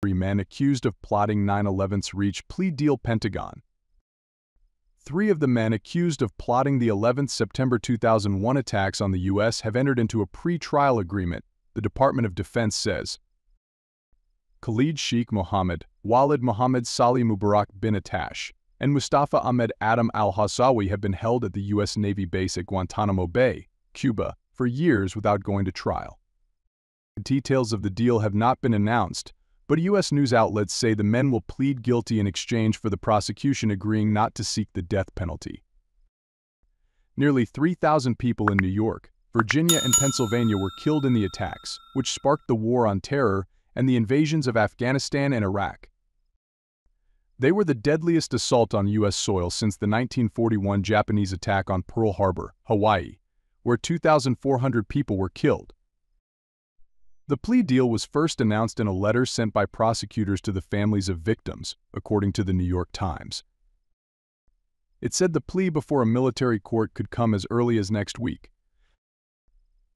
Three men accused of plotting 9-11's reach plea deal Pentagon. Three of the men accused of plotting the 11th September 2001 attacks on the U.S. have entered into a pre-trial agreement, the Department of Defense says. Khalid Sheikh Mohammed, Walid Mohammed Salih Mubarak bin Attash, and Mustafa Ahmed Adam al-Hawsawi have been held at the U.S. Navy base at Guantanamo Bay, Cuba, for years without going to trial. The details of the deal have not been announced, but U.S. news outlets say the men will plead guilty in exchange for the prosecution agreeing not to seek the death penalty. Nearly 3,000 people in New York, Virginia, and Pennsylvania were killed in the attacks, which sparked the War on Terror and the invasions of Afghanistan and Iraq. They were the deadliest assault on U.S. soil since the 1941 Japanese attack on Pearl Harbor, Hawaii, where 2,400 people were killed, the plea deal was first announced in a letter sent by prosecutors to the families of victims, according to the New York Times. It said the plea before a military court could come as early as next week.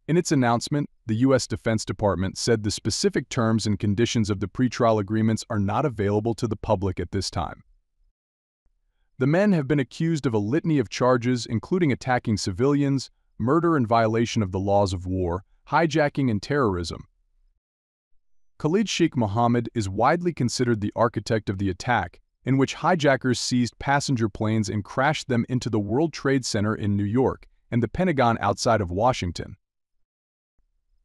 In its announcement, the U.S. Defense Department said the specific terms and conditions of the pretrial agreements are not available to the public at this time. The men have been accused of a litany of charges including attacking civilians, murder and violation of the laws of war, hijacking and terrorism, Khalid Sheikh Mohammed is widely considered the architect of the attack, in which hijackers seized passenger planes and crashed them into the World Trade Center in New York and the Pentagon outside of Washington.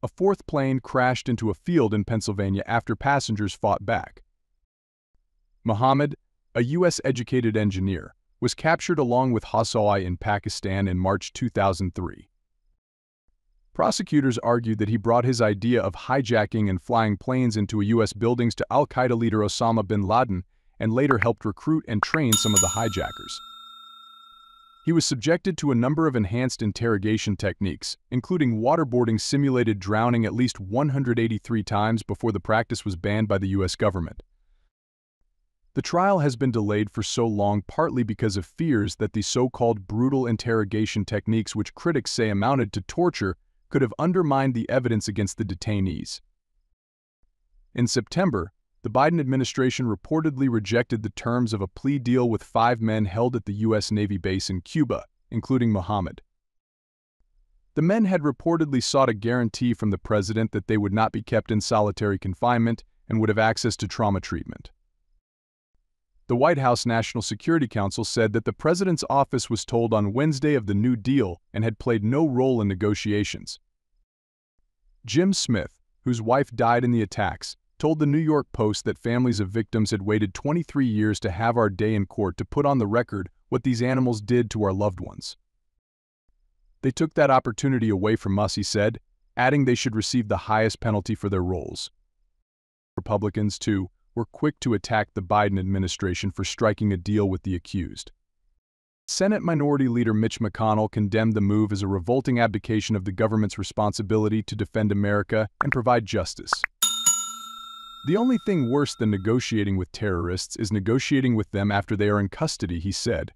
A fourth plane crashed into a field in Pennsylvania after passengers fought back. Mohammed, a U.S.-educated engineer, was captured along with Hawsawi in Pakistan in March 2003. Prosecutors argued that he brought his idea of hijacking and flying planes into U.S. buildings to al-Qaeda leader Osama bin Laden and later helped recruit and train some of the hijackers. He was subjected to a number of enhanced interrogation techniques, including waterboarding simulated drowning at least 183 times before the practice was banned by the U.S. government. The trial has been delayed for so long partly because of fears that the so-called brutal interrogation techniques which critics say amounted to torture could have undermined the evidence against the detainees. In September, the Biden administration reportedly rejected the terms of a plea deal with five men held at the U.S. Navy base in Cuba, including Mohammed. The men had reportedly sought a guarantee from the president that they would not be kept in solitary confinement and would have access to trauma treatment. The White House National Security Council said that the president's office was told on Wednesday of the New Deal and had played no role in negotiations. Jim Smith, whose wife died in the attacks, told the New York Post that families of victims had waited 23 years to have our day in court to put on the record what these animals did to our loved ones. They took that opportunity away from us, he said, adding they should receive the highest penalty for their roles. Republicans, too, were quick to attack the Biden administration for striking a deal with the accused. Senate Minority Leader Mitch McConnell condemned the move as a revolting abdication of the government's responsibility to defend America and provide justice. The only thing worse than negotiating with terrorists is negotiating with them after they are in custody, he said,